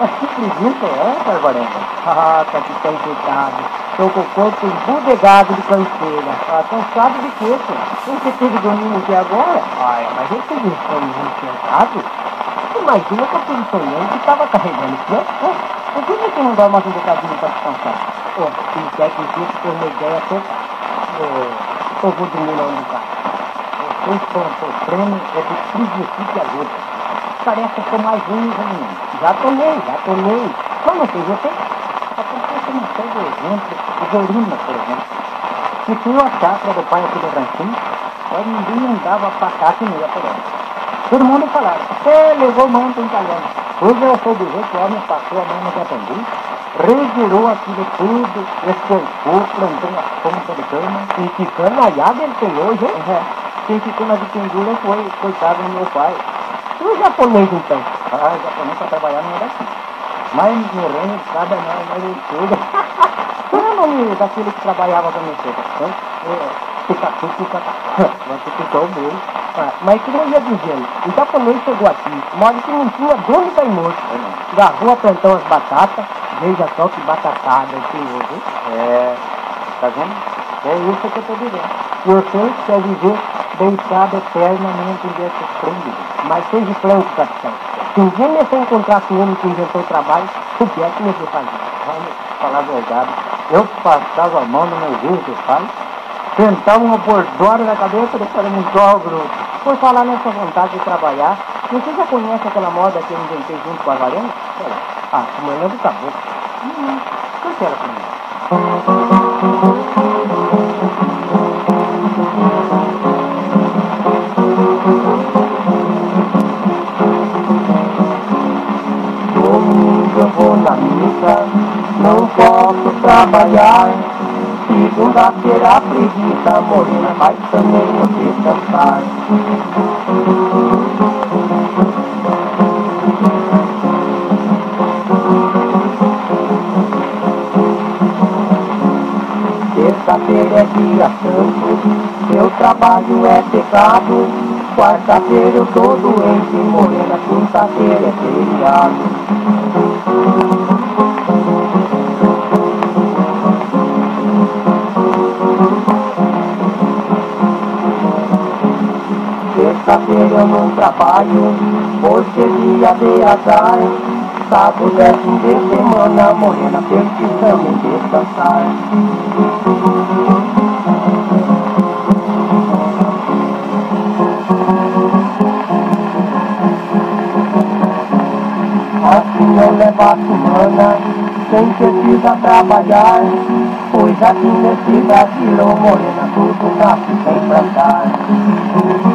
Mas que preguiça é Alvarenga? Ah, capitão coitado. Tô com o corpo embudegado de canseira. Ah, cansado de senhor? Você teve domingo aqui agora? Ai, mas eu tenho um sonho sentado. Imagina que fui sonhando que estava carregando aqui, ó. Por que você não dá mais um bocadinho para descansar? Pô, se quer que isso ter uma ideia total. Eu vou dormir lá onde carro. Vocês estão sofrendo é de preguiça a luta. Parece que eu mais um, hein? Já tomei, já tomei. Só não sei você. Só porque você não segue o exemplo de Dorina, por exemplo. Se tinha a chácara do pai aqui do Ranchinho, ninguém andava pra cá que não ia por ela. Todo mundo falava, você levou mão para italiano. Hoje eu sou do jeito que o homem passou a mão no Japandi, revirou aquilo tudo, escorcou, plantou a ponta de cana. E que canalhada ele tem hoje, hein? É. Quem ficou na de pendura foi, coitado do meu pai. E o japonês então? Ah, o japonês para trabalhar não é daqui. Mas no reino de cada nós, nós ele tudo. Qual é o nome daquele que trabalhava com a minha? Pikachu, Pikachu. Você ficou bem. Ah, mas que não ia dizendo, o japonês chegou aqui, mora que não tinha dono da morto. Garrou a plantar umas batatas, veja só que batatada que hoje. É, tá vendo? É isso que eu estou dizendo. Você quer viver deitado eternamente em desse esplêndido. Mas seja franco, capitão. Se um dia você encontrar com o homem que inventou o trabalho, o que é que você faz? Vamos falar a verdade. Eu passava a mão no meu de pai, sentava uma bordona na cabeça do um jogro. Por falar nessa vontade de trabalhar, você já conhece aquela moda que eu inventei junto com a varanda? Ah, amanhã do caboclo. Hum, por que ela comigo? eu não posso trabalhar. Segunda-feira preguiça, morena, mas também vou descansar. Terça-feira é dia santo, meu trabalho é pecado. Quarta-feira eu tô doente, morena, quinta-feira é feriado. Eu não trabalho, hoje é dia de azar. Sábado é fim de semana, morena, precisamos descansar. Assim não leva a semana, quem precisa trabalhar. Pois aqui nesse Brasil, morena, tudo nasce sem plantar.